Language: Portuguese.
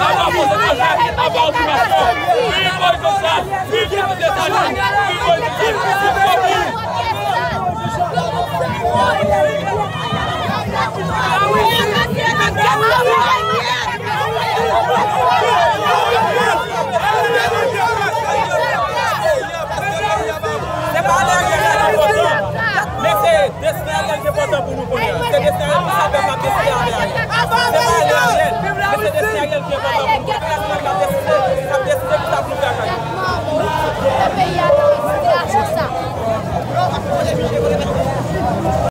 acabou você fazer a valorização. E foi cansado, e foi detalhado, e foi o que bota por no colher. Gracias,